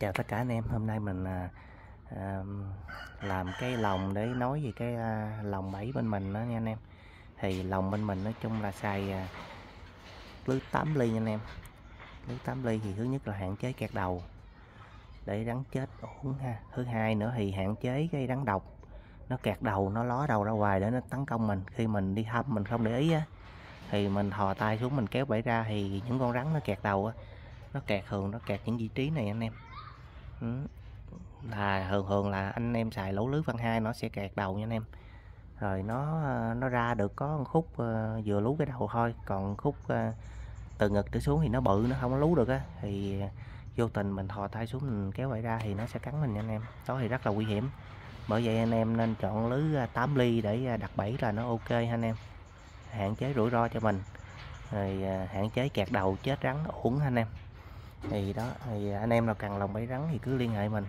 chào tất cả anh em hôm nay mình à, à, làm cái lồng để nói về cái à, lồng bẫy bên mình đó nha anh em. Thì lồng bên mình nói chung là xài à, lưới 8 ly nha anh em. Lưới 8 ly thì thứ nhất là hạn chế kẹt đầu để rắn chết ổn ha. Thứ hai nữa thì hạn chế cái rắn độc. Nó kẹt đầu nó ló đầu ra ngoài để nó tấn công mình. Khi mình đi thăm mình không để ý á thì mình thò tay xuống mình kéo bẫy ra thì những con rắn nó kẹt đầu á. Nó kẹt thường nó kẹt những vị trí này anh em. Ừ. là thường thường là anh em xài lỗ lưới phân hai nó sẽ kẹt đầu nha anh em. Rồi nó ờ, nó ra được có một khúc ờ, vừa lú cái đầu thôi, còn khúc ờ, từ ngực trở xuống thì nó bự nó không có lú được á. Thì vô tình mình thò tay xuống mình kéo vậy ra thì nó sẽ cắn mình nha anh em. Đó thì rất là nguy hiểm. Bởi vậy anh em nên chọn lưới 8 ly để đặt bẫy là nó ok ha anh em. Hạn chế rủi ro cho mình. Rồi hạn chế kẹt đầu, chết rắn ổn ha anh em thì đó, thì anh em nào cần lòng bẫy rắn thì cứ liên hệ mình.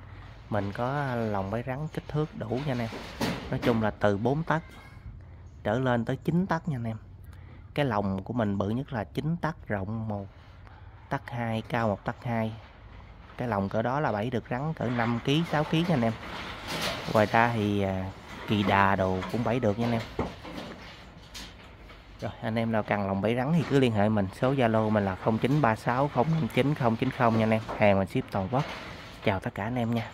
Mình có lòng bẫy rắn kích thước đủ nha anh em. Nói chung là từ 4 tấc trở lên tới 9 tấc nha anh em. Cái lòng của mình bự nhất là 9 tấc rộng một, tấc 2 cao một tấc 2 cái lòng cỡ đó là bẫy được rắn cỡ 5 kg 6 kg nha anh em. Ngoài ra thì à, kỳ đà đồ cũng bẫy được nha anh em rồi, anh em nào cần lòng bẫy rắn thì cứ liên hệ mình. Số Zalo mình là 0936059090 nha anh em. Hàng mình ship toàn quốc. Chào tất cả anh em nha.